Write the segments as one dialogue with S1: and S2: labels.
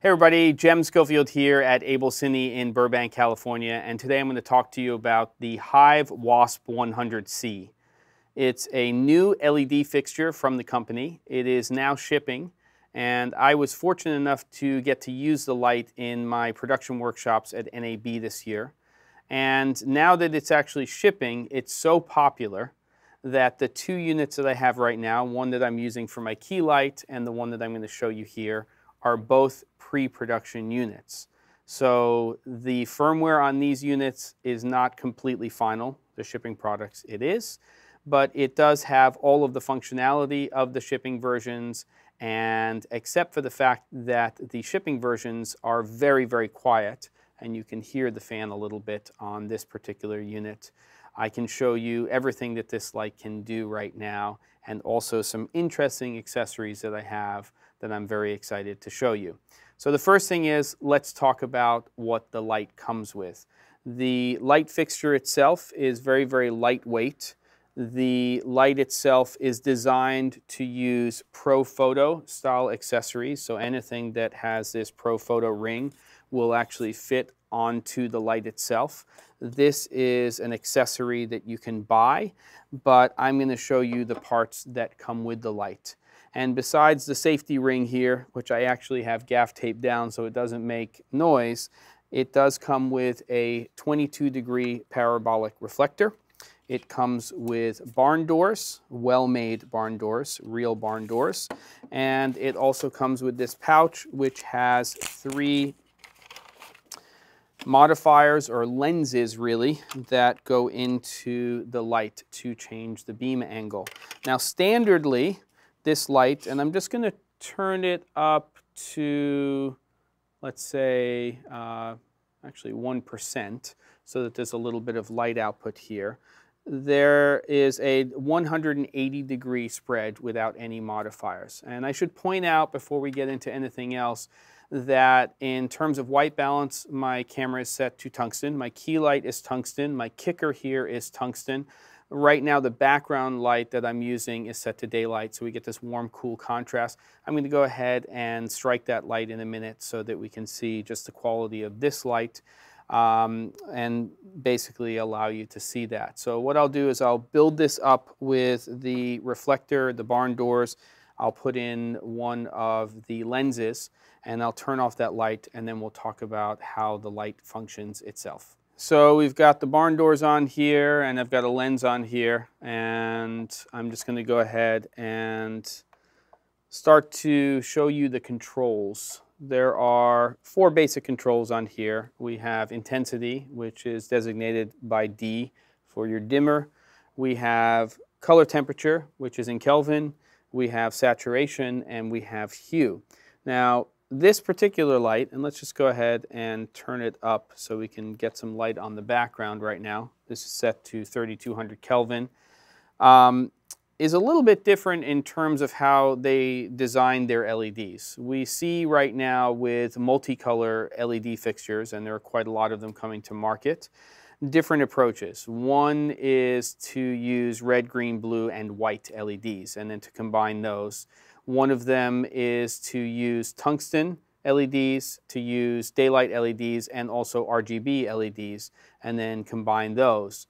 S1: Hey everybody, Jem Schofield here at AbelCine in Burbank, California, and today I'm going to talk to you about the Hive Wasp 100C. It's a new LED fixture from the company. It is now shipping, and I was fortunate enough to get to use the light in my production workshops at NAB this year. And now that it's actually shipping, it's so popular that the two units that I have right now, one that I'm using for my key light and the one that I'm going to show you here, are both pre-production units. So the firmware on these units is not completely final. The shipping products it is, but it does have all of the functionality of the shipping versions and except for the fact that the shipping versions are very, very quiet and you can hear the fan a little bit on this particular unit. I can show you everything that this light can do right now and also some interesting accessories that I have that I'm very excited to show you. So the first thing is, let's talk about what the light comes with. The light fixture itself is very, very lightweight. The light itself is designed to use Profoto style accessories, so anything that has this Profoto ring will actually fit onto the light itself. This is an accessory that you can buy, but I'm going to show you the parts that come with the light. And besides the safety ring here, which I actually have gaff taped down so it doesn't make noise, it does come with a 22 degree parabolic reflector. It comes with barn doors, well-made barn doors, real barn doors. And it also comes with this pouch, which has three modifiers or lenses really that go into the light to change the beam angle. Now standardly this light and I'm just going to turn it up to let's say uh, actually 1% so that there's a little bit of light output here. There is a 180 degree spread without any modifiers. And I should point out before we get into anything else that in terms of white balance, my camera is set to tungsten. My key light is tungsten. My kicker here is tungsten. Right now, the background light that I'm using is set to daylight, so we get this warm, cool contrast. I'm going to go ahead and strike that light in a minute so that we can see just the quality of this light um, and basically allow you to see that. So what I'll do is I'll build this up with the reflector, the barn doors, I'll put in one of the lenses and I'll turn off that light and then we'll talk about how the light functions itself. So we've got the barn doors on here and I've got a lens on here and I'm just going to go ahead and start to show you the controls. There are four basic controls on here. We have intensity, which is designated by D for your dimmer. We have color temperature, which is in Kelvin we have saturation, and we have hue. Now, this particular light, and let's just go ahead and turn it up so we can get some light on the background right now. This is set to 3200 Kelvin. Um, is a little bit different in terms of how they design their LEDs. We see right now with multicolor LED fixtures, and there are quite a lot of them coming to market, different approaches. One is to use red, green, blue, and white LEDs, and then to combine those. One of them is to use tungsten LEDs, to use daylight LEDs, and also RGB LEDs, and then combine those.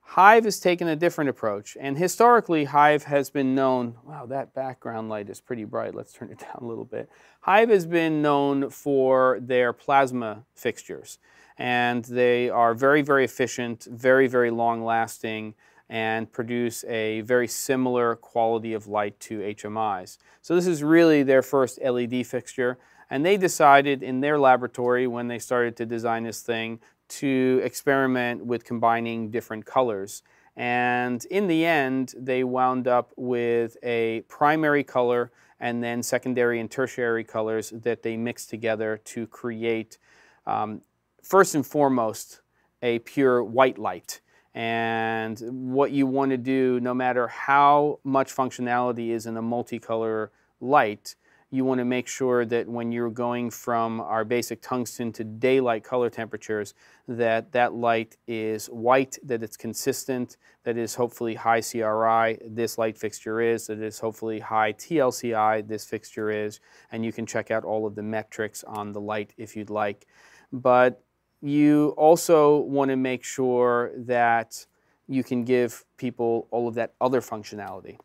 S1: Hive has taken a different approach, and historically Hive has been known, wow, that background light is pretty bright, let's turn it down a little bit. Hive has been known for their plasma fixtures and they are very, very efficient, very, very long lasting, and produce a very similar quality of light to HMIs. So this is really their first LED fixture, and they decided in their laboratory when they started to design this thing to experiment with combining different colors. And in the end, they wound up with a primary color and then secondary and tertiary colors that they mixed together to create um, first and foremost, a pure white light. And what you want to do, no matter how much functionality is in a multicolor light, you want to make sure that when you're going from our basic tungsten to daylight color temperatures, that that light is white, that it's consistent, that is hopefully high CRI, this light fixture is, that is hopefully high TLCI, this fixture is, and you can check out all of the metrics on the light if you'd like. But you also want to make sure that you can give people all of that other functionality.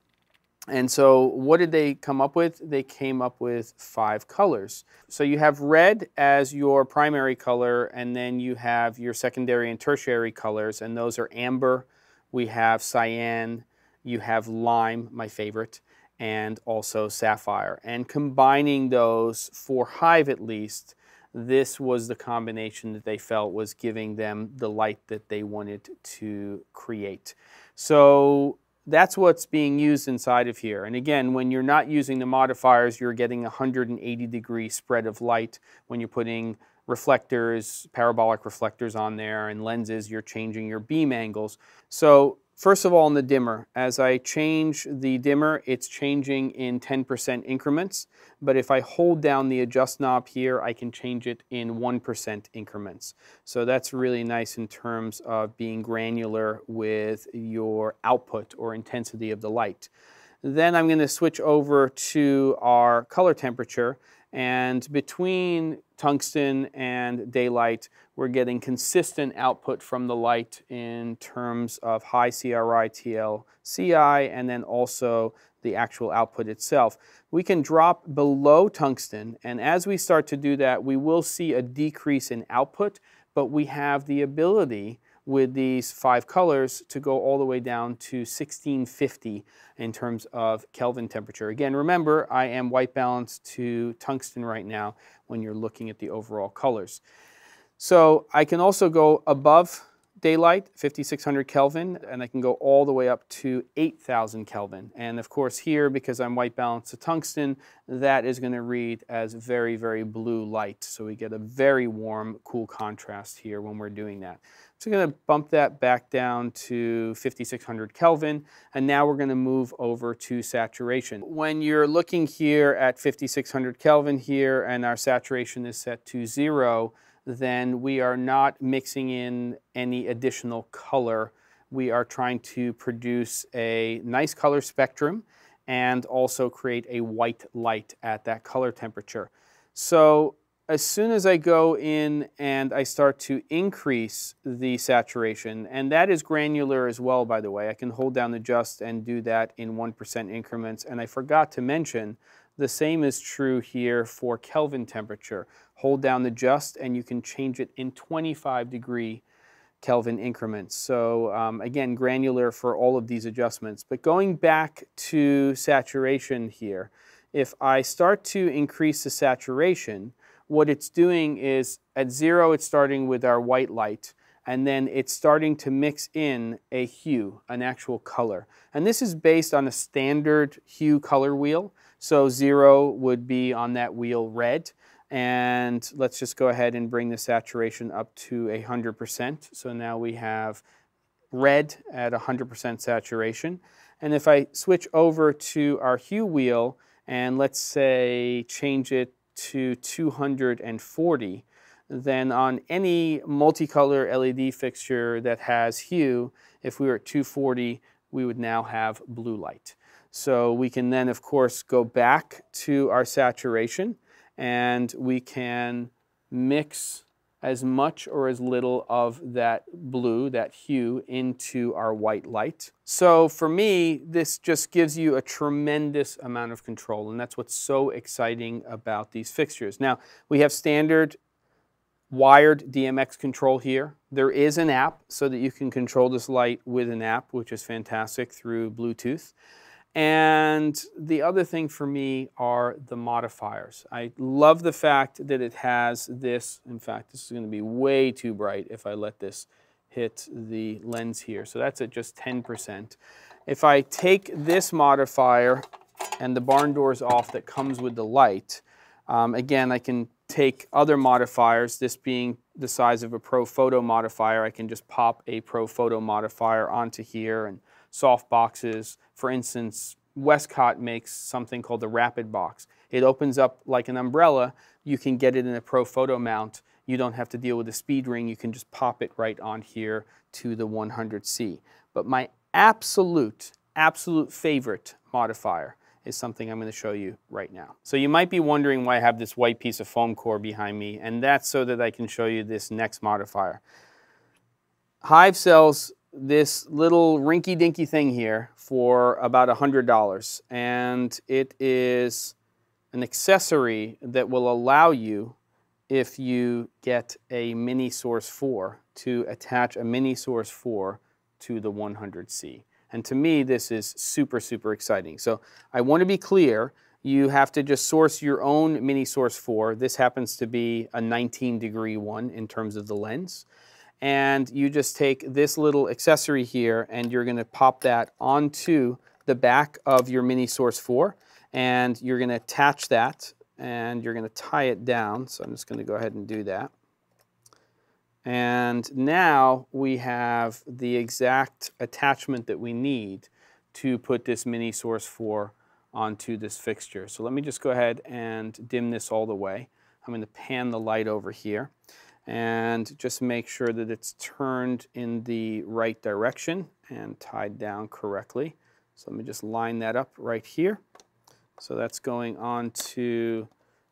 S1: And so what did they come up with? They came up with five colors. So you have red as your primary color, and then you have your secondary and tertiary colors, and those are amber, we have cyan, you have lime, my favorite, and also sapphire. And combining those for Hive at least, this was the combination that they felt was giving them the light that they wanted to create. So that's what's being used inside of here. And again, when you're not using the modifiers, you're getting a 180 degree spread of light. When you're putting reflectors, parabolic reflectors on there, and lenses, you're changing your beam angles. So First of all, in the dimmer, as I change the dimmer, it's changing in 10% increments. But if I hold down the adjust knob here, I can change it in 1% increments. So that's really nice in terms of being granular with your output or intensity of the light. Then I'm going to switch over to our color temperature. And between tungsten and daylight, we're getting consistent output from the light in terms of high CRI TL CI and then also the actual output itself. We can drop below tungsten and as we start to do that we will see a decrease in output but we have the ability with these five colors to go all the way down to 1650 in terms of Kelvin temperature. Again, remember, I am white balanced to tungsten right now when you're looking at the overall colors. So I can also go above daylight, 5600 Kelvin, and I can go all the way up to 8000 Kelvin. And of course here, because I'm white balanced to tungsten, that is going to read as very, very blue light. So we get a very warm, cool contrast here when we're doing that. So I'm going to bump that back down to 5600 Kelvin, and now we're going to move over to saturation. When you're looking here at 5600 Kelvin here, and our saturation is set to zero, then we are not mixing in any additional color. We are trying to produce a nice color spectrum and also create a white light at that color temperature. So as soon as I go in and I start to increase the saturation, and that is granular as well, by the way, I can hold down adjust and do that in 1% increments. And I forgot to mention, the same is true here for Kelvin temperature hold down the just and you can change it in 25 degree Kelvin increments. So um, again, granular for all of these adjustments. But going back to saturation here, if I start to increase the saturation, what it's doing is at zero, it's starting with our white light, and then it's starting to mix in a hue, an actual color. And this is based on a standard hue color wheel. So zero would be on that wheel red, and let's just go ahead and bring the saturation up to 100%. So now we have red at 100% saturation. And if I switch over to our hue wheel and let's say change it to 240, then on any multicolor LED fixture that has hue, if we were at 240, we would now have blue light. So we can then, of course, go back to our saturation and we can mix as much or as little of that blue, that hue, into our white light. So for me, this just gives you a tremendous amount of control, and that's what's so exciting about these fixtures. Now, we have standard wired DMX control here. There is an app so that you can control this light with an app, which is fantastic through Bluetooth. And the other thing for me are the modifiers. I love the fact that it has this, in fact, this is going to be way too bright if I let this hit the lens here. So that's at just 10%. If I take this modifier and the barn doors off that comes with the light, um, again, I can take other modifiers, this being the size of a Profoto modifier, I can just pop a Profoto modifier onto here and soft boxes, for instance, Westcott makes something called the Rapid Box. It opens up like an umbrella. You can get it in a Profoto mount. You don't have to deal with the speed ring. You can just pop it right on here to the 100C. But my absolute, absolute favorite modifier is something I'm going to show you right now. So you might be wondering why I have this white piece of foam core behind me, and that's so that I can show you this next modifier. Hive sells this little rinky-dinky thing here for about $100, and it is an accessory that will allow you, if you get a Mini Source 4, to attach a Mini Source 4 to the 100C. And to me, this is super, super exciting. So I want to be clear, you have to just source your own Mini Source 4. This happens to be a 19 degree one in terms of the lens. And you just take this little accessory here and you're going to pop that onto the back of your Mini Source 4 and you're going to attach that and you're going to tie it down. So I'm just going to go ahead and do that. And now we have the exact attachment that we need to put this mini source 4 onto this fixture. So let me just go ahead and dim this all the way. I'm going to pan the light over here and just make sure that it's turned in the right direction and tied down correctly. So let me just line that up right here. So that's going on to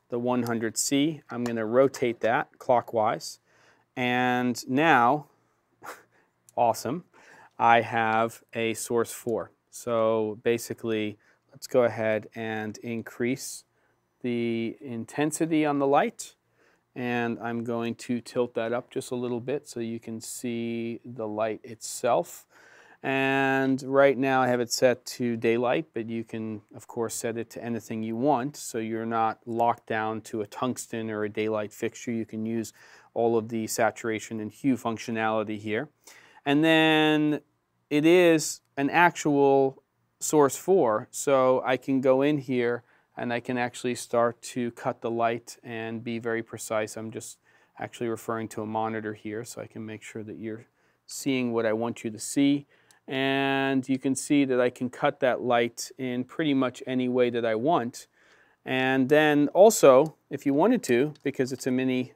S1: the 100C. I'm going to rotate that clockwise and now, awesome, I have a source 4. So basically, let's go ahead and increase the intensity on the light. And I'm going to tilt that up just a little bit so you can see the light itself. And right now I have it set to daylight, but you can, of course, set it to anything you want. So you're not locked down to a tungsten or a daylight fixture. You can use all of the saturation and hue functionality here. And then it is an actual source 4, so I can go in here and I can actually start to cut the light and be very precise. I'm just actually referring to a monitor here so I can make sure that you're seeing what I want you to see. And you can see that I can cut that light in pretty much any way that I want. And then also, if you wanted to, because it's a mini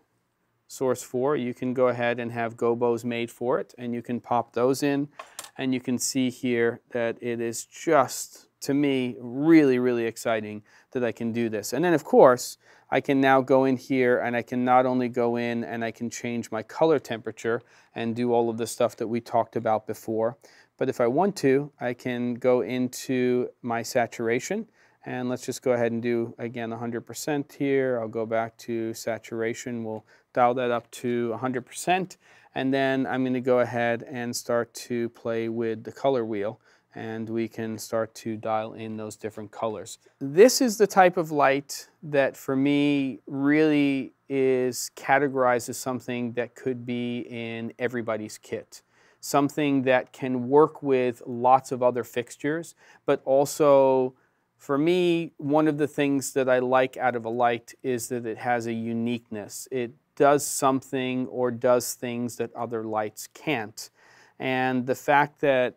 S1: source 4, you can go ahead and have gobos made for it and you can pop those in and you can see here that it is just, to me, really, really exciting that I can do this. And then of course, I can now go in here and I can not only go in and I can change my color temperature and do all of the stuff that we talked about before, but if I want to, I can go into my saturation and let's just go ahead and do, again, 100% here. I'll go back to saturation. We'll dial that up to 100%. And then I'm going to go ahead and start to play with the color wheel. And we can start to dial in those different colors. This is the type of light that, for me, really is categorized as something that could be in everybody's kit something that can work with lots of other fixtures, but also for me, one of the things that I like out of a light is that it has a uniqueness. It does something or does things that other lights can't. And the fact that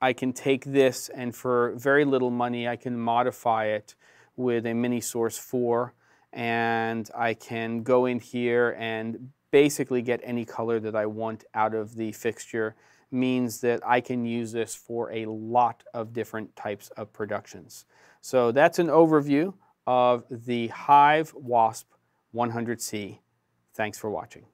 S1: I can take this and for very little money I can modify it with a mini source 4 and I can go in here and basically get any color that I want out of the fixture means that I can use this for a lot of different types of productions. So that's an overview of the Hive Wasp 100C. Thanks for watching.